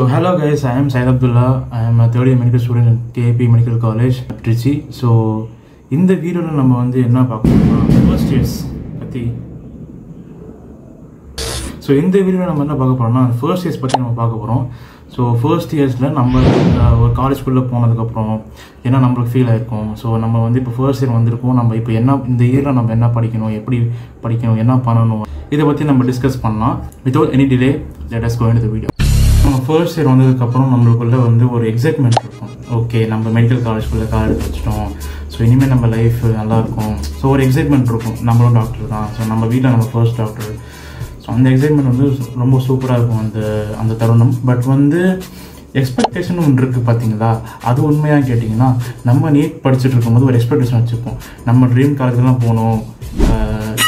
So hello guys, I am Syed Abdullah. I am a third year medical student at TIP Medical College, Trichy. இந்த வீடியோவில் நம்ம வந்து என்ன பார்க்கணும்னா first years பற்றி ஸோ இந்த வீடியோவில் நம்ம என்ன பார்க்க போகிறோம்னா ஃபர்ஸ்ட் இயர்ஸ் பற்றி நம்ம பார்க்க போகிறோம் ஸோ ஃபர்ஸ்ட் இயர்ஸில் நம்ம ஒரு காலேஜ்குள்ளே போனதுக்கப்புறம் என்ன நம்மளுக்கு ஃபீல் ஆகிருக்கும் ஸோ நம்ம வந்து இப்போ ஃபர்ஸ்ட் இயர் வந்திருக்கோம். நம்ம இப்போ என்ன இந்த இயரில் நம்ம என்ன படிக்கணும்? எப்படி படிக்கணும்? என்ன பண்ணணும்? இதை பற்றி நம்ம டிஸ்கஸ் பண்ணலாம். Without any delay let us go இந்த வீடியோ நம்ம ஃபர்ஸ்ட் இயர் வந்ததுக்கப்புறம் நம்மளுக்குள்ள வந்து ஒரு எக்ஸைட்மெண்ட் இருக்கும். ஓகே நம்ம மெடிக்கல் காலேஜ்குள்ளே கால் எடுத்து வச்சிட்டோம். ஸோ இனிமேல் நம்ம லைஃப் நல்லாயிருக்கும் ஸோ ஒரு எக்ஸைட்மெண்ட் இருக்கும். நம்மளும் டாக்டர் தான். ஸோ நம்ம வீட்டில் நம்ம ஃபர்ஸ்ட் டாக்டர் ஸோ அந்த எக்ஸைட்மெண்ட் வந்து ரொம்ப சூப்பராக இருக்கும் அந்த அந்த தருணம். பட் வந்து எக்ஸ்பெக்டேஷன் ஒன்று இருக்குது பார்த்தீங்களா அது உண்மையாக கேட்டிங்கன்னா நம்ம நீட் படிச்சுட்டு இருக்கும்போது ஒரு எக்ஸ்பெக்டேஷன் வச்சுப்போம். நம்ம ட்ரீம் காலேஜ்லாம் போகணும்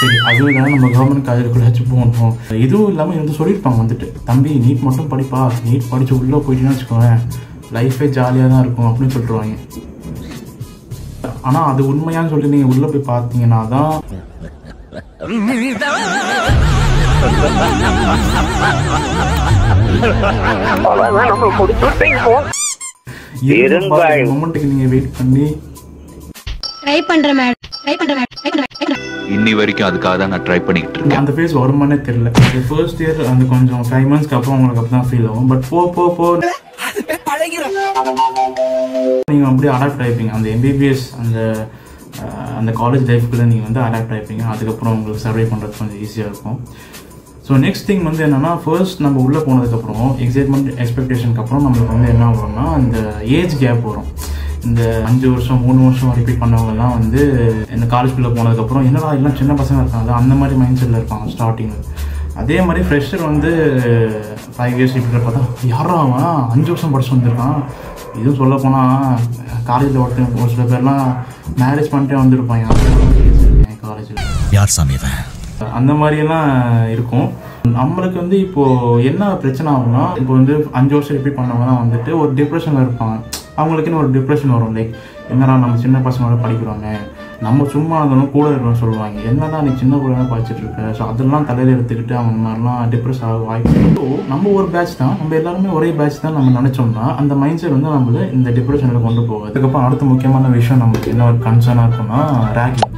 சரி அதுவும் இல்லாமல் நம்ம கவர்மெண்ட் காலேஜுக்குள்ளேயாச்சும் போகணும். இதுவும் இல்லாமல் வந்து சொல்லியிருப்பாங்க வந்துட்டு தம்பி நீட் மட்டும் படிப்பா நீட் படித்து உள்ளே போயிட்டீங்கன்னா வச்சுக்கோங்க லைஃபே ஜாலியாக தான் இருக்கும் அப்படின்னு சொல்லிட்டுருவாங்க ஆனால் அது உண்மையான்னு சொல்லி நீங்கள் உள்ளே போய் பார்த்தீங்கன்னா தான் நீங்கள் வெயிட் பண்ணி ட்ரை பண்றேன் மேடம் ட்ரை பண்றேன் மேடம் ட்ரை பண்றேன் இன்னி வரைக்கும் அதுக்காக தான் நான் ட்ரை பண்ணிக்கிட்டு இருக்கேன். அந்த ஃபேஸ் வருமானே தெரியல. ஃபர்ஸ்ட் இயர் அந்த கொஞ்சம் ஃபைவ் மந்த்ஸ்க்கு அப்புறம் உங்களுக்கு அப்படி தான் ஃபீல் ஆகும். பட் போ போ போ நீங்கள் அப்படியே அடாப்ட் ஆகிப்பீங்க அந்த எம்பிபிஎஸ் அந்த அந்த காலேஜ் லைஃப்குள்ளே நீங்கள் வந்து அடாப்ட் ஆகிப்பீங்க அதுக்கப்புறம் உங்களுக்கு சர்வை பண்ணுறது கொஞ்சம் ஈஸியாக இருக்கும். ஸோ நெக்ஸ்ட் திங் வந்து என்னன்னா ஃபர்ஸ்ட் நம்ம உள்ளே போனதுக்கப்புறம் எக்ஸைட்மெண்ட் எக்ஸ்பெக்டேஷனுக்கு அப்புறம் நம்மளுக்கு வந்து என்ன வரும்னா அந்த ஏஜ் கேப் வரும். இந்த அஞ்சு வருஷம் மூணு வருஷம் ரிப்பீட் பண்ணவங்கலாம் வந்து இந்த காலேஜ்குள்ளே போனதுக்கப்புறம் என்னடா எல்லாம் சின்ன பசங்க இருக்காங்க அந்த மாதிரி மைண்ட் செட்டில் இருப்பாங்க ஸ்டார்டிங்கில் அதே மாதிரி ஃப்ரெஷர் வந்து ஃபைவ் இயர்ஸ் இப்படி பார்த்தா யாரா அவன்? அஞ்சு வருஷம் படிச்சு வந்திருக்கான். இதுவும் சொல்ல போனால் காலேஜில் ஒருத்தன் ஒரு சில பேர்லாம் மேரேஜ் பண்ணிட்டே வந்திருப்பாங்க காலேஜில் யார் சாமி அந்த மாதிரியெல்லாம் இருக்கும். நம்மளுக்கு வந்து இப்போ என்ன பிரச்சனை ஆகும்னா இப்போ வந்து அஞ்சு வருஷம் ரிப்பீட் பண்ணவங்க தான் வந்துட்டு ஒரு டிப்ரெஷனில் இருப்பாங்க. அவங்களுக்குன்னு ஒரு டிப்ரெஷன் வரும். லைக் என்னடா நம்ம சின்ன பசங்களோட படிக்கிறோங்க நம்ம சும்மா இருந்தாலும் கூட இருக்கணும்னு சொல்லுவாங்க. என்னடா நீ சின்ன பிள்ளைங்க படிச்சுட்டு இருக்க? ஸோ அதெல்லாம் தலையில் எடுத்துக்கிட்டு அவங்க மாதிரிலாம் டிப்ரெஸ் ஆக வாய்ப்பு ஸோ நம்ம ஒரு பேட்ச் தான். நம்ம எல்லாருமே ஒரே பேட்ச் தான் நம்ம நினச்சோம்னா அந்த மைண்ட் செட் வந்து நம்மள இந்த டிப்ரெஷனில் கொண்டு போகும். அதுக்கப்புறம் அடுத்த முக்கியமான விஷயம் நமக்கு என்ன ஒரு கன்சர்னாக இருக்கும்னா ரேகிங்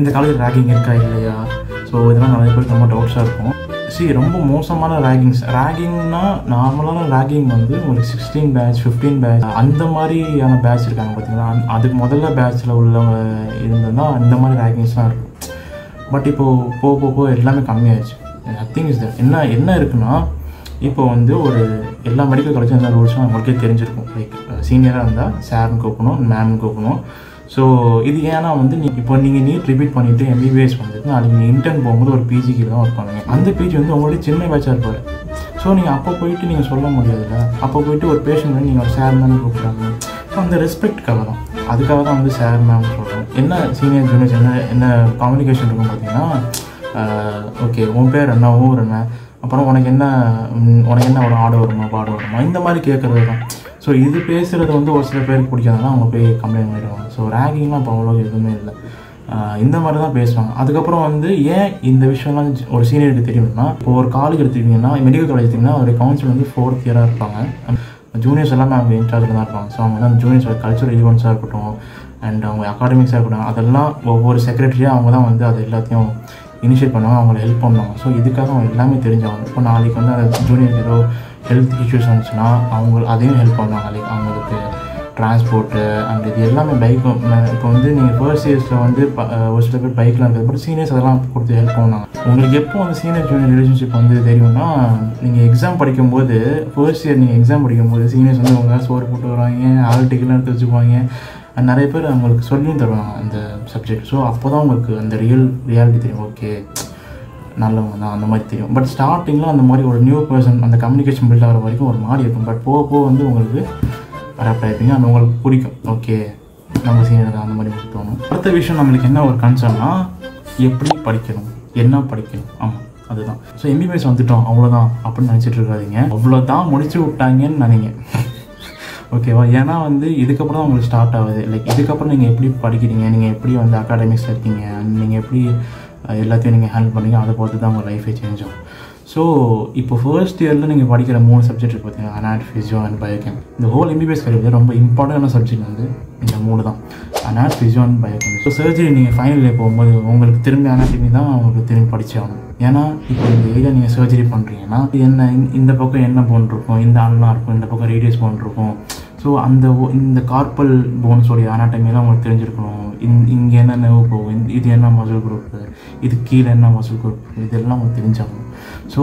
இந்த காலேஜ் ரேகிங் இருக்கா இல்லையா? ஸோ இதெல்லாம் நிறைய பேருக்கு ரொம்ப டவுட்ஸாக இருக்கும். சி ரொம்ப மோசமான ரேகிங்ஸ் ரேகிங்னா நார்மலான ரேகிங் வந்து ஒரு சிக்ஸ்டீன் பேட்ச் ஃபிஃப்டீன் பேட்ச் அந்த மாதிரியான பேட்ச் இருக்காங்க பார்த்தீங்கன்னா அதுக்கு முதல்ல பேட்ச்சில் உள்ளவங்க இருந்ததுன்னா இந்த மாதிரி ரேகிங்ஸ்லாம் இருக்கும். பட் இப்போது போக போக போக எல்லாமே கம்மியாயிடுச்சு. நத்திங் இஸ் தட் என்ன என்ன இருக்குன்னா இப்போ வந்து ஒரு எல்லா மெடிக்கல் காலேஜும் எல்லா ரூல்ஸும் அவங்களுக்கே தெரிஞ்சிருக்கும். லைக் சீனியராக இருந்தால் சார்னு கூப்பிடணும் மேம்னு கூப்பிடணும் ஸோ இது ஏன்னா வந்து நீ இப்போ நீங்கள் நீட் ரிப்பீட் பண்ணிவிட்டு எம்பிபிஎஸ் வந்துட்டு நாளைக்கு நீங்கள் இன்டர்ன் போகும்போது ஒரு பிஜிக்கு தான் ஒர்க் பண்ணுங்க அந்த பிஜி வந்து உங்களுடைய சின்ன பேட்சாக இருப்பார். ஸோ நீங்கள் அப்போ போயிட்டு நீங்கள் சொல்ல முடியாதுல்ல. அப்போ போயிட்டு ஒரு பேஷண்ட் வந்து நீங்கள் ஒரு சார் மேம் கூப்பிட்றாங்க. ஸோ அந்த ரெஸ்பெக்ட்காக தான். அதுக்காக தான் வந்து சார் மேம் சொல்கிறோம் என்ன சீனியர் ஜூனியர்ஸ் என்ன என்ன கம்யூனிகேஷன் இருக்கும் பார்த்தீங்கன்னா ஓகே உன் பேர் என்ன ஊர் என்ன அப்புறம் உனக்கு என்ன உனக்கு என்ன ஒரு ஆடு வருமா? பாடு வருமா? இந்த மாதிரி கேட்குறது தான் ஸோ இது பேசுகிறது வந்து ஒரு சில பேருக்கு பிடிக்காதனால அவங்க போய் கம்ப்ளைண்ட் பண்ணிடுவாங்க. ஸோ ரேகிங்லாம் இப்போ அவ்வளோ எதுவுமே இல்லை. இந்த மாதிரி தான் பேசுவாங்க. அதுக்கப்புறம் வந்து ஏன் இந்த விஷயம்லாம் ஒரு சீனியருக்கு தெரியும்னா இப்போ ஒரு காலேஜ் எடுத்துக்கிட்டிங்கன்னா மெடிக்கல் காலேஜ் எடுத்திங்கன்னா ஒரு கவுன்சில் வந்து ஃபோர்த் இயராக இருப்பாங்க. ஜூனியர்ஸ் எல்லாமே அவங்க இன்சார்ஜில் தான் இருப்பாங்க. ஸோ அவங்க தான் ஜூனியர்ஸ் கல்ச்சுரல் ஈவெண்ட்ஸாக இருக்கட்டும் அண்ட் அவங்க அகாடமிக்ஸாக இருக்கட்டும் அதெல்லாம் ஒவ்வொரு செக்ரட்டரியாக அவங்க தான் வந்து அது எல்லாத்தையும் இனிஷியேட் பண்ணுவாங்க அவங்களை ஹெல்ப் பண்ணுவாங்க ஸோ இதுக்காக அவங்க எல்லாமே தெரிஞ்சவங்க. இப்போ நாளைக்கு வந்து அந்த ஜூனியர் ஏதோ ஹெல்த் இஷ்யூஸ் வந்துச்சுன்னா அவங்க அதையும் ஹெல்ப் பண்ணுவாங்க லைக் அவங்களுக்கு டிரான்ஸ்போர்ட்டு அண்ட் இது எல்லாமே பைக்கும் இப்போ வந்து நீங்கள் ஃபர்ஸ்ட் இயர்ஸில் வந்து ப- ஒரு சில பேர் பைக்கில் இருக்கிறது பட் சீனியர்ஸ் அதெல்லாம் கொடுத்து ஹெல்ப் பண்ணுவாங்க உங்களுக்கு எப்போ வந்து சீனியர் ஜூனியர் ரிலேஷன்ஷிப் வந்து தெரியும்னா நீங்கள் எக்ஸாம் படிக்கும்போது ஃபர்ஸ்ட் இயர் நீங்கள் எக்ஸாம் படிக்கும்போது சீனியர்ஸ் வந்து உங்களால் சோறு போட்டு வருவாங்க. ஆல் டிக்கெட்லாம் எடுத்து வச்சுக்குவாங்க. நிறைய பேர் அவங்களுக்கு சொல்லியும் தருவாங்க அந்த சப்ஜெக்ட் ஸோ அப்போ தான் உங்களுக்கு அந்த ரியல் ரியாலிட்டி தெரியும். ஓகே நல்லவங்க தான் அந்த மாதிரி தெரியும். பட் ஸ்டார்டிங்கில் அந்த மாதிரி ஒரு நியூ பர்சன் அந்த கம்யூனிகேஷன் பில்ட் ஆகிற வரைக்கும் ஒரு மாதிரி இருக்கும். பட் போக போக வந்து உங்களுக்கு அடாப்ட் ஆகிப்பீங்க அது உங்களுக்கு பிடிக்கும். ஓகே நம்ம சீனியர் அந்த மாதிரி உங்களுக்கு தோணும். அடுத்த விஷயம் நம்மளுக்கு என்ன ஒரு கன்சர்ன்னா எப்படி படிக்கணும்? என்ன படிக்கணும்? ஆமாம் அதுதான். ஸோ எம்பிபிஎஸ் வந்துட்டோம். அவ்வளோதான் அப்படின்னு நினச்சிட்டு இருக்காதீங்க. அவ்வளோதான் முடிச்சு விட்டாங்கன்னு நினைங்க. ஓகேவா? ஏன்னா வந்து இதுக்கப்புறம் தான் உங்களுக்கு ஸ்டார்ட் ஆகுது. லைக் இதுக்கப்புறம் நீங்கள் எப்படி படிக்கிறீங்க? நீங்கள் எப்படி வந்து அகாடமிக்ஸில் இருக்கீங்க? நீங்கள் எப்படி எல்லாத்தையும் நீங்கள் ஹேண்டில் பண்ணீங்க? அதை பொறுத்து தான் உங்கள் லைஃபே சேஞ்ச் ஆகும். ஸோ இப்போ ஃபர்ஸ்ட் இயரில் நீங்கள் படிக்கிற மூணு சப்ஜெக்ட் இருக்குது பார்த்தீங்கன்னா அனாட் ஃபிசியோ அண்ட் பயோகெம் இந்த ஹோல் எம்பிபிஎஸ் கரியர் ரொம்ப இம்பார்ட்டண்டான சப்ஜெக்ட் வந்து இந்த மூணு தான். Anat physio and biochem so surgery நீங்கள் ஃபைனல் இயர் போகும்போது உங்களுக்கு திரும்பி அனாட்டமி தான் உங்களுக்கு திரும்பி படிச்சே ஆகணும். ஏன்னா இப்போ இந்த ஏரியா நீங்கள் சர்ஜரி பண்ணுறீங்கன்னா என்ன இந்த- இந்த பக்கம் என்ன போன் இருக்கும் இந்த அண்ணா இருக்கும் இந்த பக்கம் ரேடியஸ் போன் இருக்கும். ஸோ அந்த இந்த கார்பல் போன்ஸோடைய அனாட்டமியெல்லாம் உங்களுக்கு தெரிஞ்சிருக்கணும். இந் இங்கே என்ன நெவ் போகும் இது என்ன மசில் குரூப் இது கீழே என்ன மசில் குரூப் இதெல்லாம் உங்களுக்கு தெரிஞ்சாகணும். ஸோ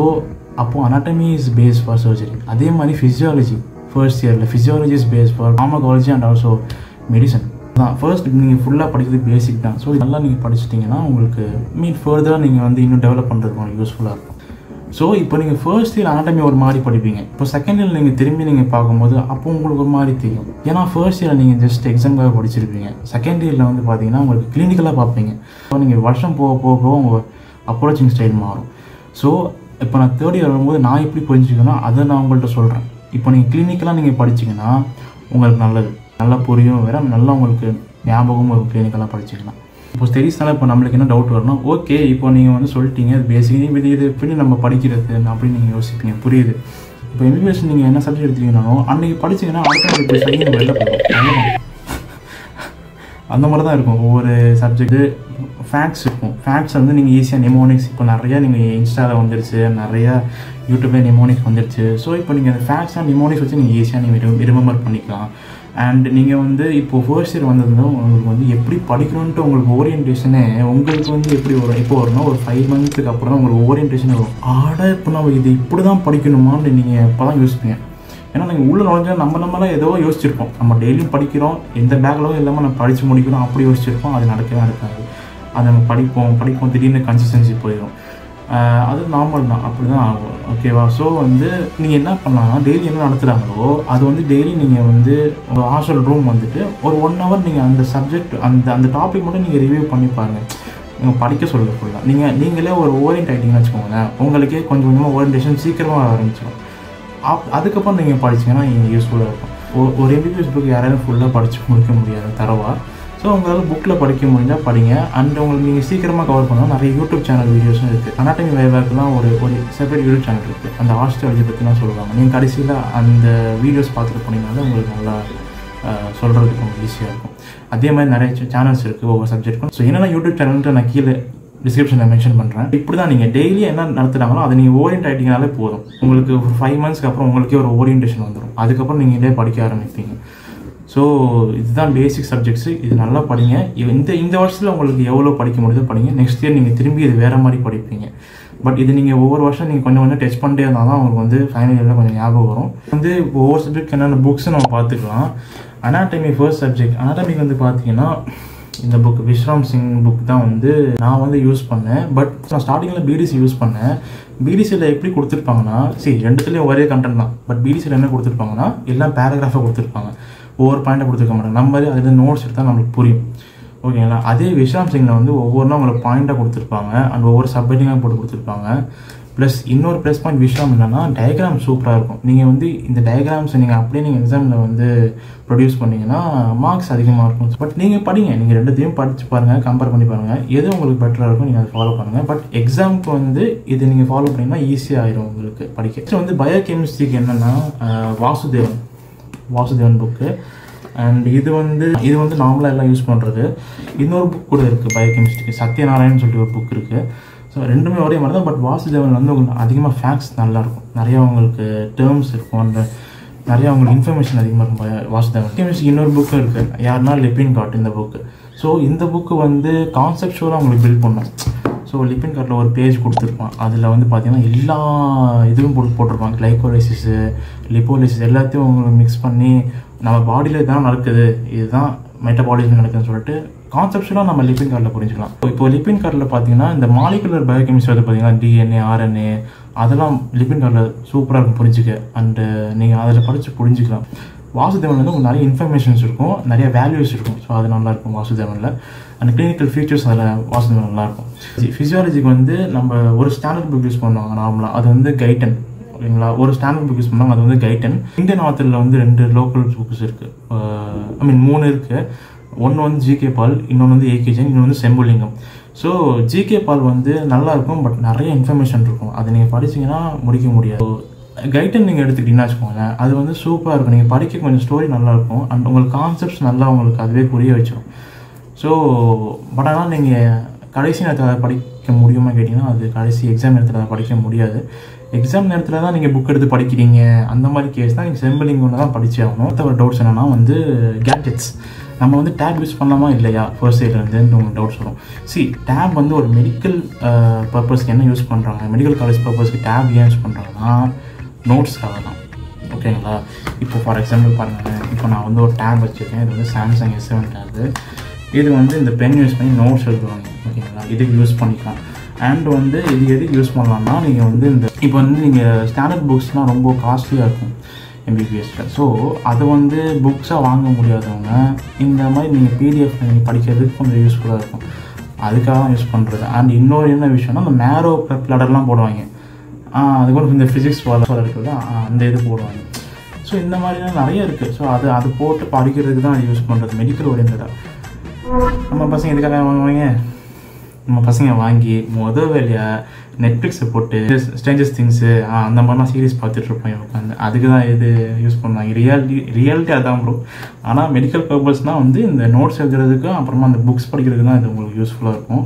அப்போது anatomy is base for surgery அதே மாதிரி ஃபிசியாலஜி ஃபர்ஸ்ட் இயரில் physiology is base for pharmacology and also medicine தான் ஃபர்ஸ்ட் நீங்கள் ஃபுல்லாக படிக்கிறது பேசிக் தான். ஸோ நல்லா நீங்கள் படிச்சிட்டிங்கன்னா உங்களுக்கு மீன் ஃபர்தராக நீங்கள் வந்து இன்னும் டெவலப் பண்ணுறதுக்கு உங்களுக்கு யூஸ்ஃபுல்லாக இருக்கும். ஸோ இப்போ நீங்கள் ஃபர்ஸ்ட் இயர் அனாட்டமி ஒரு மாதிரி படிப்பீங்க. இப்போ செகண்ட் இயர் நீங்கள் திரும்பி நீங்கள் பார்க்கும்போது அப்போ உங்களுக்கு ஒரு மாதிரி தெரியும். ஏன்னா ஃபர்ஸ்ட் இயர் நீங்கள் ஜஸ்ட் எக்ஸாம்காக படிச்சிருப்பீங்க. செகண்ட் இயரில் வந்து பார்த்தீங்கன்னா உங்களுக்கு கிளினிக்கலாக பார்ப்பீங்க. ஸோ நீங்கள் வருஷம் போக போக போக உங்கள் அப்ரோச்சிங் ஸ்டைல் மாறும். ஸோ இப்போ நான் தேர்ட் இயர் வரும்போது நான் எப்படி புரிஞ்சுக்கணும் அதை நான் உங்கள்கிட்ட சொல்கிறேன் இப்போ நீங்கள் கிளினிக்கெலாம் நீங்கள் படிச்சீங்கன்னா உங்களுக்கு நல்லது. நல்லா புரியும் வேற நல்லா உங்களுக்கு ஞாபகமும் ஒரு கிளினிக்கெல்லாம் படிச்சிக்கலாம். இப்போ ஸ்டெடிஸ்னால இப்போ நம்மளுக்கு என்ன டவுட் வரணும் ஓகே இப்போ நீங்கள் வந்து சொல்லிட்டீங்க இது பேசிக் இது இது எப்படி நம்ம படிக்கிறது அப்படின்னு நீங்கள் யோசிப்பீங்க. புரியுது. இப்போ எம்பிபிஎஸ் நீங்கள் என்ன சப்ஜெக்ட் எடுத்தீங்கன்னாலும் அன்றைக்கி படிச்சீங்கன்னா அடுத்த நாள் வெளில போயிடும் அந்த மாதிரி தான் இருக்கும். ஒவ்வொரு சப்ஜெக்ட்டு ஃபேக்ட்ஸ் இருக்கும். ஃபேக்ட்ஸ் வந்து நீங்கள் ஈஸியாக நெமோனிக்ஸ் இப்போ நிறையா நீங்கள் இன்ஸ்டாவில் வந்துருச்சு நிறையா யூடியூப்பில் நெமோனிக்ஸ் வந்துருச்சு. ஸோ இப்போ நீங்கள் அந்த ஃபேக்ட்ஸாக நெமோனிக்ஸ் வச்சு நீங்கள் ஈஸியாக நீங்கள் ரிமெம்பர் பண்ணிக்கலாம். அண்ட் நீங்கள் வந்து இப்போ ஃபர்ஸ்ட் இயர் வந்ததுல உங்களுக்கு வந்து எப்படி படிக்கணுன்ட்டு உங்களுக்கு ஓரியன்டேஷனே உங்களுக்கு வந்து எப்படி வரும்? இப்போ வரும்னா ஒரு ஃபைவ் மந்த்துக்கு அப்புறம் உங்களுக்கு ஓரியன்டேஷன் வரும். ஆட இப்போ நம்ம இது இப்படி தான் படிக்கணுமான்னு நீங்கள் இப்போ தான் யோசிப்பீங்க. ஏன்னா நீங்கள் உள்ளே நுழைஞ்சா நம்ம நம்மளாம் ஏதோ யோசிச்சிருப்போம். நம்ம டெய்லியும் படிக்கிறோம் எந்த பேக்லவும் இல்லாமல் நம்ம படித்து முடிக்கிறோம் அப்படி யோசிச்சிருப்போம். அது நடக்கவே நடக்காது. அதை நம்ம படிப்போம் படிப்போம் திடீர்னு கன்சிஸ்டன்சி போயிடும் அது நார்மல் தான். அப்படி தான் ஆகும் ஓகேவா ஸோ வந்து நீங்கள் என்ன பண்ணலாம் டெய்லி என்ன நடத்துகிறாங்களோ அது வந்து டெய்லி நீங்கள் வந்து ஒரு ஹாஸ்டல் ரூம் வந்துட்டு ஒரு ஒன் ஹவர் நீங்கள் அந்த சப்ஜெக்ட் அந்த அந்த டாபிக் மட்டும் நீங்கள் ரிவ்யூ பண்ணி பாருங்கள் நீங்கள் படிக்க சொல்ல ஃபுல்லாக நீங்கள் நீங்களே ஒரு ஓரியன்ட் ஆகிட்டீங்கன்னு வச்சுக்கோங்களேன். உங்களுக்கே கொஞ்சம் கொஞ்சமாக ஓரியன்டேஷன் சீக்கிரமாக ஆரம்பிச்சிடும் அதுக்கப்புறம் நீங்கள் படிச்சீங்கன்னா யூஸ்ஃபுல்லாக இருக்கும். ஒ- ஒரு எம்பிபிஎஸ் புக் யாராலும் ஃபுல்லாக படித்து முடிக்க முடியாது தரவா? ஸோ உங்களால் புக்கில் படிக்க முடிஞ்சால் படிங்க. அண்ட் உங்களுக்கு நீங்கள் சீக்கிரமாக கவர் பண்ணால் நிறைய யூடியூப் சேனல் வீடியோஸும் இருக்குது அனாட்டமி வேவாக்கெலாம் ஒரு ஒரு செப்பரேட் யூடியூப் சேனல் இருக்குது அந்த ஹாஸ்டலஜி பற்றிலாம் சொல்லுவாங்க. நீங்கள் கடைசியில் அந்த வீடியோஸ் பார்த்துட்டு போனீங்கனால உங்களுக்கு நல்லா சொல்கிறதுக்கு கொஞ்சம் ஈஸியாக இருக்கும். அதே மாதிரி நிறைய சேனல்ஸ் இருக்குது ஒவ்வொரு சப்ஜெக்ட்டுக்கும் ஸோ என்னென்ன யூடியூப் சேனல்ட்டு நான் கீழே டிஸ்கிரிப்ஷனில் மென்ஷன் பண்ணுறேன் இப்படி தான் நீங்கள் டெய்லி என்ன நடத்துகிறாங்களோ அதை நீங்கள் ஓரியன்ட் ஆகிட்டீங்கனாலே போதும். உங்களுக்கு ஒரு ஃபைவ் மந்த்ஸ்க்கு அப்புறம் உங்களுக்கே ஒரு ஓரியன்டேஷன் வந்துடும் அதுக்கப்புறம் நீங்கள் இதே படிக்க ஆரம்பிப்பீங்க. ஸோ இதுதான் பேசிக் சப்ஜெக்ட்ஸு இது நல்லா படிங்க. இந்த இந்த வருஷத்தில் உங்களுக்கு எவ்வளோ படிக்க முடியுதோ படிங்க. நெக்ஸ்ட் இயர் நீங்கள் திரும்பி இது வேறு மாதிரி படிப்பீங்க. பட் இது நீங்கள் ஒவ்வொரு வருஷம் நீங்கள் கொஞ்சம் கொஞ்சம் டச் பண்ணிட்டே இருந்தால் தான் உங்களுக்கு வந்து ஃபைனல் இயரில் கொஞ்சம் ஞாபகம் வரும். வந்து ஒவ்வொரு சப்ஜெக்ட் என்னென்ன புக்ஸ் நம்ம பார்த்துக்கலாம். அனாட்டமி ஃபர்ஸ்ட் சப்ஜெக்ட் அனாட்டமிக்கு வந்து பார்த்தீங்கன்னா இந்த புக் விஸ்ராம் சிங் புக் தான் வந்து நான் வந்து யூஸ் பண்ணேன். பட் நான் ஸ்டார்டிங்கில் பிடிசி யூஸ் பண்ணேன். பிடிசியில் எப்படி கொடுத்துருப்பாங்கன்னா சரி ரெண்டுத்துலேயும் ஒரே கண்டென்ட் தான். பட் பிடிசியில் என்ன கொடுத்துருப்பாங்கன்னா எல்லாம் பேராகிராஃபாக கொடுத்துருப்பாங்க. ஒவ்வொரு பாயிண்ட்டை கொடுத்துருக்க மாட்டாங்க. நம்ம அதில் நோட்ஸ் எடுத்தால் நம்மளுக்கு புரியும். ஓகேங்களா அதே விஸ்ராம் சிங்கில் வந்து ஒவ்வொன்றும் அவங்களுக்கு பாயிண்ட்டாக கொடுத்துருப்பாங்க. அண்ட் ஒவ்வொரு சப்ஹெட்டிங்காக போட்டு கொடுத்துருப்பாங்க. ப்ளஸ் இன்னொரு ப்ளஸ் பாயிண்ட் விஷயம் என்னன்னா டயக்ராம் சூப்பராக இருக்கும். நீங்கள் வந்து இந்த டயக்ராம்ஸை நீங்கள் அப்படியே நீங்கள் எக்ஸாமில் வந்து ப்ரொடியூஸ் பண்ணீங்கன்னா மார்க்ஸ் அதிகமாக இருக்கும். பட் நீங்கள் படிங்க. நீங்கள் ரெண்டுத்தையும் படித்து பாருங்கள் கம்பேர் பண்ணி பாருங்கள் எது உங்களுக்கு பெட்டராக இருக்கும் நீங்கள் அதை ஃபாலோ பண்ணுங்கள் பட் எக்ஸாமுக்கு வந்து இது நீங்கள் ஃபாலோ பண்ணிங்கன்னா ஈஸியாக ஆயிரும் உங்களுக்கு படிக்க. வந்து பயோ கெமிஸ்ட்ரிக்கு என்னென்னா வாசுதேவன். வாசுதேவன் புக்கு அண்ட் இது வந்து இது வந்து நார்மலாக எல்லாம் யூஸ் பண்ணுறது இன்னொரு புக் கூட இருக்குது பயோகெமிஸ்ட்ரிக்கு சத்யநாராயண் சொல்லிட்டு ஒரு புக் இருக்குது ஸோ ரெண்டுமே ஒரே மாதிரி தான் பட் வாசுதேவன் வந்து உங்களுக்கு அதிகமாக ஃபேக்ட்ஸ் நல்லாயிருக்கும். நிறையா உங்களுக்கு டேர்ம்ஸ் இருக்கும் அந்த நிறையா அவங்களுக்கு இன்ஃபர்மேஷன் அதிகமாக இருக்கும் பய- வாசுதேவன் கெமிஸ்ட்ரி இன்னொரு புக்கும் இருக்குது யாருன்னா லிப்பின் காட் இந்த புக்கு ஸோ இந்த புக்கு வந்து கான்செப்டுவலாக அவங்களுக்கு பில்ட் பண்ணும். ஸோ லிப்பின் கார்டில் ஒரு பேஜ் கொடுத்துருப்பான். அதில் வந்து பார்த்தீங்கன்னா எல்லா இதுவும் போட்டு போட்டிருப்பாங்க. கிளைகோலைசிஸு லிப்போலைசிஸ் எல்லாத்தையும் உங்களுக்கு மிக்ஸ் பண்ணி நம்ம பாடியில் தான் நடக்குது. இதுதான் மெட்டபாலிசம் நடக்குதுன்னு சொல்லிட்டு கான்செப்ஷனாக நம்ம லிப்பின் கார்டில் புரிஞ்சுக்கலாம். இப்போ லிப்பின் கார்டில் பார்த்தீங்கன்னா இந்த மாலிகுலர் பயோகெமிஸ்ட்ரி வந்து பார்த்தீங்கன்னா டிஎன்ஏ ஆர்என்ஏ அதெல்லாம் லிப்பின் கார்டில் சூப்பராக இருக்கும் புரிஞ்சுக்க. அண்டு நீங்கள் அதில் படித்து புரிஞ்சுக்கலாம். வாசுதேவன் வந்து உங்களுக்கு நிறைய இன்ஃபர்மேஷன்ஸ் இருக்கும். நிறைய வேல்யூஸ் இருக்கும். ஸோ அது நல்லா இருக்கும் வாசுதேவனில். அந்த கிளினிக்கல் ஃபீச்சர்ஸ் அதில் வாசுதேவன் நல்லா இருக்கும். ஃபிசியாலஜிக்கு வந்து நம்ம ஒரு ஸ்டாண்டர்ட் புக் யூஸ் பண்ணுவாங்க நார்மலாக அது வந்து கைட்டன் ஓகேங்களா? ஒரு ஸ்டாண்டர்ட் புக் யூஸ் பண்ணுவாங்க. அது வந்து கைட்டன் இந்தியன் ஆத்தரில் வந்து ரெண்டு லோக்கல் புக்ஸ் இருக்குது ஐ மீன் மூணு இருக்குது ஒன்று வந்து ஜிகே பால் இன்னொன்று வந்து ஏகே ஜெயின் இன்னொன்று வந்து செம்புலிங்கம் ஸோ ஜிகே பால் வந்து நல்லா இருக்கும் பட் நிறைய இன்ஃபர்மேஷன் இருக்கும். அதை நீங்கள் படிச்சீங்கன்னா முடிக்க முடியாது. கைட்டன் நீங்கள் எடுத்துக்கிட்டீங்கன்னா வச்சுக்கோங்களேன் அது வந்து சூப்பராக இருக்கும். நீங்கள் படிக்க கொஞ்சம் ஸ்டோரி நல்லா இருக்கும் அண்ட் உங்களுக்கு கான்செப்ட்ஸ் நல்லா உங்களுக்கு அதுவே புரிய வச்சிடும் ஸோ பட் ஆனால் நீங்கள் கடைசி நேரத்தில் படி படிக்க முடியுமா கேட்டிங்கன்னா அது கடைசி எக்ஸாம் நேரத்தில் படிக்க முடியாது. எக்ஸாம் நேரத்தில் தான் நீங்கள் புக் எடுத்து படிக்கிறீங்க. அந்த மாதிரி கேஸ் தான் நீங்கள் செம்பிளிங் ஒன்று தான் படித்தே ஆகணும். அடுத்த ஒரு டவுட்ஸ் என்னென்னா வந்து கேட்ஜெட்ஸ் நம்ம வந்து டேப் யூஸ் பண்ணலாமா இல்லையா? ஃபர்ஸ்ட் இயர்லேருந்து உங்களுக்கு டவுட்ஸ் வரும். சி டேப் வந்து ஒரு மெடிக்கல் பர்பஸ்க்கு என்ன யூஸ் பண்ணுறாங்க மெடிக்கல் காலேஜ் பர்பஸ்க்கு டேப் ஏன் யூஸ் பண்ணுறாங்கன்னா நோட்ஸ்க்காக தான். ஓகேங்களா இப்போ ஃபார் எக்ஸாம்பிள் பாருங்கள் இப்போ நான் வந்து ஒரு டேப் வச்சுருக்கேன். இது வந்து சாம்சங் எஸ் செவன் டேபு இது வந்து இந்த பென் யூஸ் பண்ணி நோட்ஸ் எழுதுவாங்க. ஓகேங்களா இதுக்கு யூஸ் பண்ணிக்கலாம். அண்ட் வந்து இது எதுக்கு யூஸ் பண்ணலாம்னா நீங்கள் வந்து இந்த இப்போ வந்து நீங்கள் ஸ்டாண்டர்ட் புக்ஸ்லாம் ரொம்ப காஸ்ட்லியாக இருக்கும் எம்பிபிஎஸ்ல ஸோ அதை வந்து புக்ஸாக வாங்க முடியாதவங்க இந்த மாதிரி நீங்கள் பிடிஎஃப் நீங்கள் படிக்கிறதுக்கு கொஞ்சம் யூஸ்ஃபுல்லாக இருக்கும். அதுக்காக தான் யூஸ் பண்ணுறது அண்ட் இன்னொரு என்ன விஷயம்னா அந்த மேரோ லெடர்லாம் போடுவாங்க. அது கூட இந்த ஃபிசிக்ஸ் வால் இருக்குல்ல அந்த இது போடுவாங்க. ஸோ இந்த மாதிரிலாம் நிறைய இருக்குது ஸோ அது அது போட்டு படிக்கிறதுக்கு தான் யூஸ் பண்ணுறது மெடிக்கல் ஓரியன்டாக நம்ம பசங்க எதுக்காக வாங்குவாங்க? நம்ம பசங்க வாங்கி முத வேலையாக நெட்ஃப்ளிக்ஸை போட்டு ஸ்ட்ரேஞ்சஸ் திங்ஸு அந்த மாதிரிலாம் சீரீஸ் பார்த்துட்ருப்போம் உட்காந்து அதுக்கு தான் இது யூஸ் பண்ணுவாங்க. ரியாலிட்டி ரியாலிட்டி அதான் ப்ரோ ஆனால் மெடிக்கல் பர்பஸ்னால் வந்து இந்த நோட்ஸ் எழுதுறதுக்கும் அப்புறமா அந்த புக்ஸ் படிக்கிறதுக்கு தான் இது உங்களுக்கு யூஸ்ஃபுல்லாக இருக்கும்.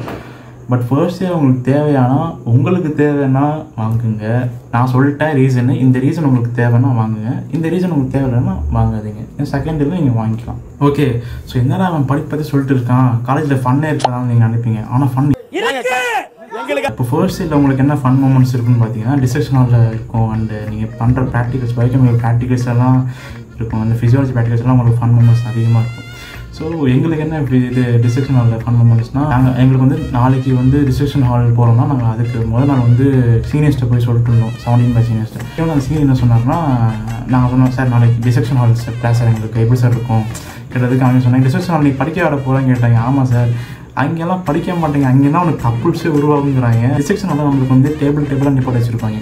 பட் ஃபர்ஸ்ட் இயர் உங்களுக்கு தேவையானா உங்களுக்கு தேவைன்னா வாங்குங்க. நான் சொல்லிட்டேன் ரீசனு இந்த ரீசன் உங்களுக்கு தேவைன்னா வாங்குங்க. இந்த ரீசன் உங்களுக்கு தேவையில்லைன்னா வாங்காதீங்க. செகண்ட் இயரில் நீங்கள் வாங்கிக்கலாம். ஓகே ஸோ என்னடா அவன் படிப்பு பற்றி சொல்லிட்டு இருக்கான்? காலேஜில் ஃபன்னே இருக்கான்னு நீங்கள் நினைப்பீங்க. ஆனால் ஃபன் இப்போ ஃபர்ஸ்ட் இயரில் உங்களுக்கு என்ன ஃபன் மூமெண்ட்ஸ் இருக்குன்னு பார்த்தீங்கன்னா டிசெக்ஷன் ஹாலில் இருக்கும். அண்ட் நீங்கள் பண்ணுற ப்ராக்டிகல்ஸ் பயோகெமிக்கல் ப்ராக்டிகல்ஸ் எல்லாம் இருக்கும். அந்த ஃபிசியாலஜி ப்ராக்டிகல்ஸ் எல்லாம் உங்களுக்கு ஃபன் மூமெண்ட்ஸ் அதிகமாக இருக்கும். ஸோ எங்களுக்கு என்ன இப்படி இது டிஸ்ட்ரக்ஷன் ஹாலில் பண்ண மூமெண்ட்ஸ்னால் நாங்கள் எங்களுக்கு வந்து நாளைக்கு வந்து டிஸ்ட்ரக்ஷன் ஹால் போகிறோம்னா நாங்கள் அதுக்கு முதல் நாள் வந்து சீனியர்ஸ்ட்டை போய் சொல்லிட்டு இருந்தோம். செவன்டீன் பை சீனியர்ஸ்ட்டு இவங்க அந்த சீனியர் என்ன சொன்னார்னா நாங்கள் சொன்னோம் சார் நாளைக்கு dissection hall sir class sir எங்களுக்கு எப்படி சார் இருக்கும்? கேட்டதுக்கு அவங்க சொன்னாங்க டிஸ்ட்ரக்ஷன் ஹால் நீ படிக்க வர போகிறேன்னு கேட்டாங்க. ஆமாம் சார் அங்கெல்லாம் படிக்க மாட்டேங்க. அங்கெல்லாம் உனக்கு கப்புள்ஸே உருவாகுங்கிறாங்க டிஸ்ட்ரக்ஷன் ஹாலில் நம்மளுக்கு வந்து டேபிள் டேபிளாக நிப்பாட்டி வச்சுருப்பாங்க.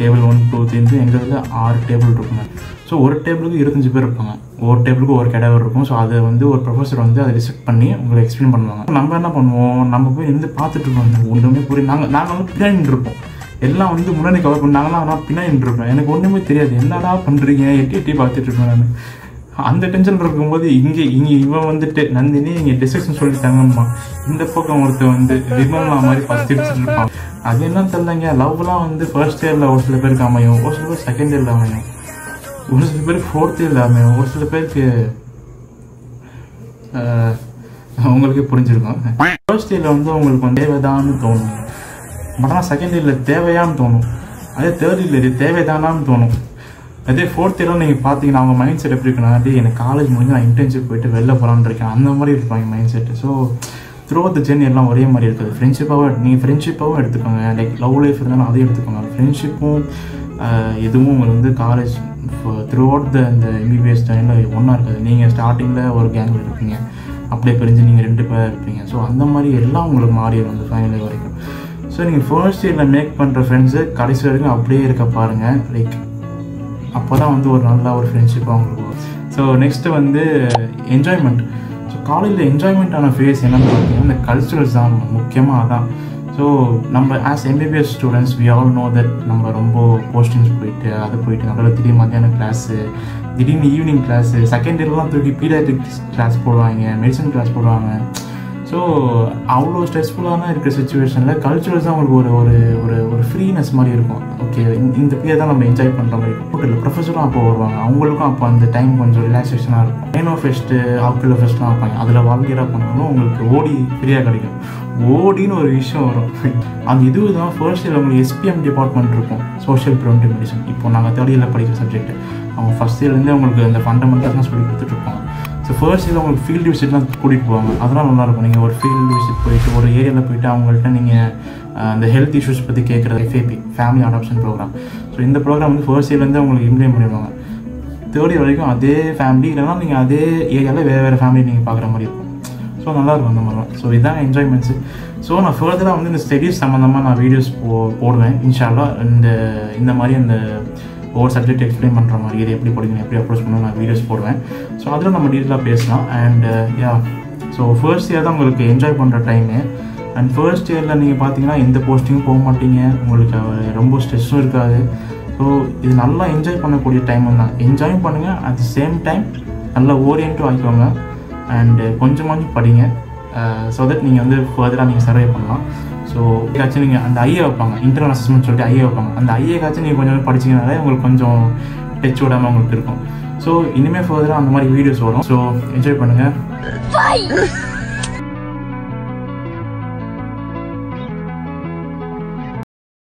டேபிள் ஒன் டூ த்ரீ எங்கள் இதில் ஆறு டேபிள் இருக்குங்க ஸோ ஒரு டேபிளுக்கு இருபத்தஞ்சு பேர் இருப்பாங்க. ஒரு டேபிளுக்கு ஒரு கேடவர் இருக்கும். ஸோ அதை வந்து ஒரு ப்ரொஃபஸர் வந்து அதை ரிசெக்ட் பண்ணி உங்களை எக்ஸ்பிளைன் பண்ணுவாங்க. நம்ம என்ன பண்ணுவோம்? நம்ம போய் இருந்து பார்த்துட்டு இருக்கோம். ஒன்றுமே புரியும் நாங்கள் நாங்கள் வந்து பின்னாடி இருப்போம். எல்லாம் வந்து முன்னாடி கவர் பண்ணாங்கன்னா ஆனால் பின்னாடி இருப்பேன். எனக்கு ஒன்றுமே தெரியாது. என்னடா பண்ணுறீங்க எட்டி எட்டி பார்த்துட்டு இருப்பேன் நான். அந்த டென்ஷன் இருக்கும்போது இங்கே இங்கே இவன் வந்துட்டு நந்தினி இங்கே டிஸ்கஷன் சொல்லிட்டாங்கம்மா. இந்த பக்கம் ஒருத்தர் வந்து விமலா மாதிரி ஃபஸ்ட் இருப்பான் அது என்ன தெரியலங்க. லவ்லாம் வந்து ஃபர்ஸ்ட் இயரில் ஒரு சில பேருக்கு அமையும். ஒரு சில பேர் செகண்ட் இயரில் அமையும். ஒரு சில பேர் ஃபோர்த் இல்லாமல் ஒரு சில பேருக்கு உங்களுக்கே புரிஞ்சிருக்கும். ஃபர்ஸ்ட் இயரில் வந்து உங்களுக்கு வந்து தேவைதான்னு தோணும். பட் ஆனால் செகண்ட் இயரில் தேவையான்னு தோணும். அதே தேர்ட் இயரில் இது தேவைதானான்னு தோணும். அதே ஃபோர்த் இயரில் நீங்கள் பார்த்தீங்கன்னா அவங்க மைண்ட் செட் எப்படி இருக்குன்னா டே எனக்கு காலேஜ் முடிஞ்சு நான் இன்டர்ன்ஷிப் போயிட்டு வெளில போகலான்னு இருக்கேன். அந்த மாதிரி இருப்பாங்க mind set so through the journey எல்லாம் ஒரே மாதிரி இருக்குது. ஃப்ரெண்ட்ஷிப்பாகவும் நீங்கள் ஃப்ரெண்ட்ஷிப்பாகவும் எடுத்துக்கோங்க. லைக் லவ் லைஃப் இருந்தாலும் அதையும் எடுத்துக்கோங்க. ஃப்ரெண்ட்ஷிப்பும் எதுவும் வந்து காலேஜ் த்ரூ அவுட் த இந்த எம்பிபிஎஸ் டைமில் ஒன்றா இருக்காது. நீங்கள் ஸ்டார்டிங்கில் ஒரு கேங்கில் இருப்பீங்க. அப்படியே பிரிஞ்சு நீங்கள் ரெண்டு பேர் இருப்பீங்க. ஸோ அந்த மாதிரி எல்லாம் உங்களுக்கு மாறிடும் அந்த ஃபைனல் வரைக்கும். ஸோ நீங்கள் ஃபர்ஸ்ட் இயரில் மேக் பண்ணுற ஃப்ரெண்ட்ஸு கடைசி வரைக்கும் அப்படியே இருக்க பாருங்கள் லைக் அப்போ தான் வந்து ஒரு நல்ல ஒரு ஃப்ரெண்ட்ஷிப்பாக உங்களுக்கு ஸோ நெக்ஸ்ட்டு வந்து என்ஜாய்மெண்ட் ஸோ காலேஜில் என்ஜாய்மெண்ட்டான ஃபேஸ் என்னன்னு பார்த்தீங்கன்னா இந்த கல்ச்சுரல்ஸ் தான் முக்கியமாக அதான். ஸோ நம்ம as MBBS students we all know that நம்ம ரொம்ப போஸ்டிங்ஸ் போயிட்டு அது போயிட்டு நம்மள திடீர் மத்தியானம் கிளாஸு திடீர்னு ஈவினிங் கிளாஸு செகண்ட் இயர்லாம் தூக்கி பீடியாட்ரிக்ஸ் கிளாஸ் போடுவாங்க மெடிசன் கிளாஸ் போடுவாங்க. ஸோ அவ்வளோ ஸ்ட்ரெஸ்ஃபுல்லான இருக்கிற சுச்சுவேஷனில் கல்ச்சுரல்ஸ் தான் உங்களுக்கு ஒரு ஒரு ஒரு ஒரு ஃப்ரீனஸ் மாதிரி இருக்கும். ஓகே இந்த பீரியட் தான் நம்ம என்ஜாய் பண்ணுற மாதிரி இருக்கும். இல்லை ப்ரொஃபஸரும் அப்போ வருவாங்க. அவங்களுக்கும் அப்போ அந்த டைம் கொஞ்சம் ரிலாக்ஸேஷனாக இருக்கும். ஐனோ ஃபெஸ்ட்டு ஆப்பிள் ஃபெஸ்ட்லாம் வைப்பாங்க. அதில் வாலண்டியராக பண்ணாலும் உங்களுக்கு ஓடி ஃப்ரீயாக கிடைக்கும். ஓடின்னு ஒரு விஷயம் வரும். அந்த இது தான் ஃபர்ஸ்ட் இயர் அவங்களுக்கு எஸ்பிஎம் டிபார்ட்மெண்ட் இருக்கும். சோஷியல் ப்ரிவென்டிவ் மெடிசன் இப்போ நாங்கள் தேர்ட் இயரில் படிக்கிற சப்ஜெக்ட் அவங்க ஃபஸ்ட் இயர்லேருந்தே அவங்களுக்கு அந்த ஃபண்டமெண்டல்ஸ்லாம் சொல்லி கொடுத்துட்ருப்பாங்க ஸோ ஃபர்ஸ்ட் இயர் உங்களுக்கு ஃபீல்டு விசிட்லாம் கூட்டிகிட்டு போவாங்க. அதெல்லாம் நல்லாயிருக்கும் நீங்கள் ஒரு ஃபீல்டு விசிட் போயிட்டு ஒரு ஏரியாவில் போயிட்டு அவங்கள்ட்ட நீங்கள் அந்த ஹெல்த் இஷ்யூஸ் பற்றி கேட்குறது FAP family adoption programme so இந்த ப்ரோக்ராம் வந்து ஃபர்ஸ்ட் இயர்லேருந்து அவங்களுக்கு இம்ப்ளிமெண்ட் பண்ணிடுவாங்க. தேர்ட் இயர் வரைக்கும் அதே ஃபேமிலி இல்லைனா நீங்கள் அதே ஏரியாவில் வேறு வேறு ஃபேமிலி நீங்கள் பார்க்குற மாதிரி இருக்கும். ஸோ நல்லாயிருக்கும் அந்த மாதிரிலாம். ஸோ இதுதான் என்ஜாய்மெண்ட்ஸு ஸோ நான் ஃபர்தராக வந்து இந்த ஸ்டடீஸ் சம்மந்தமாக நான் வீடியோஸ் போ போடுவேன். இன்ஷால்லா இந்த இந்த மாதிரி அந்த ஒவ்வொரு சப்ஜெக்ட் எக்ஸ்பிளைன் பண்ணுற மாதிரி இது எப்படி படிக்கணும் எப்படி அப்ரோச் பண்ணணும் நான் வீடியோஸ் போடுவேன். ஸோ அதில் நம்ம டீட்டெயிலாக பேசலாம். And yeah so first year தான் உங்களுக்கு என்ஜாய் பண்ணுற டைமு அண்ட் ஃபர்ஸ்ட் இயரில் நீங்கள் பார்த்தீங்கன்னா எந்த போஸ்டிங்கும் போக மாட்டீங்க. உங்களுக்கு ரொம்ப ஸ்ட்ரெஸ்ஸும் இருக்காது. ஸோ இது நல்லா என்ஜாய் பண்ணக்கூடிய டைம் தான். என்ஜாயும் பண்ணுங்கள் அட் த சேம் டைம் நல்லா ஓரியன்ட்டும் ஆகிக்கோங்க அண்டு uh, கொஞ்சமாச்சும் படிங்க. ஸோ தட் நீங்கள் வந்து ஃபர்தராக நீங்கள் சர்வே பண்ணலாம். ஸோ ஏதாச்சும் நீங்கள் அந்த ஐஏ வைப்பாங்க. இன்டர்னல் அசஸ்மெண்ட் சொல்லிட்டு ஐஏ வைப்பாங்க. அந்த ஐஏக்காச்சும் நீங்கள் கொஞ்சம் படிச்சிங்கனாலே உங்களுக்கு கொஞ்சம் டச் விடாமல் உங்களுக்கு இருக்கும். ஸோ இனிமேல் ஃபர்தராக அந்த மாதிரி வீடியோஸ் வரும். ஸோ என்ஜாய் பண்ணுங்கள்